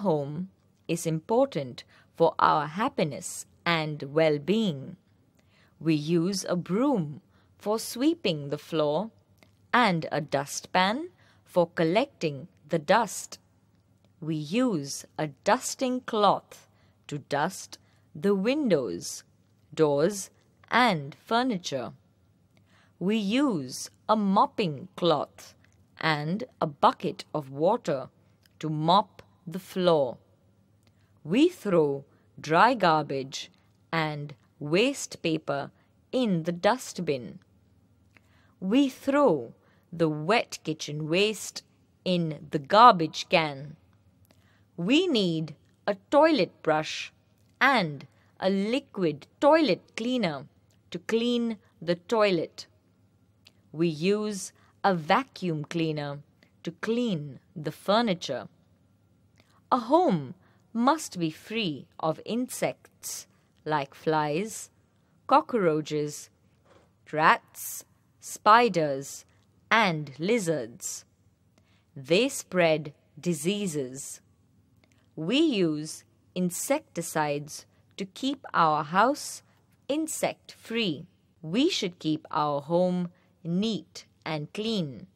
home is important for our happiness and well being. We use a broom for sweeping the floor and a dustpan for collecting the dust. We use a dusting cloth to dust the windows, doors, and furniture. We use a mopping cloth and a bucket of water to mop the floor. We throw dry garbage and waste paper in the dustbin. We throw the wet kitchen waste in the garbage can. We need a toilet brush and a liquid toilet cleaner to clean the toilet. We use a vacuum cleaner to clean the furniture. A home must be free of insects like flies, cockroaches, rats, spiders, and lizards. They spread diseases. We use insecticides to keep our house insect free. We should keep our home neat and clean.